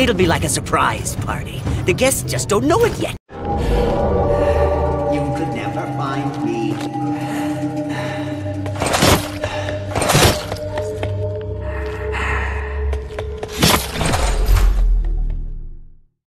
It'll be like a surprise party. The guests just don't know it yet. You could never find me.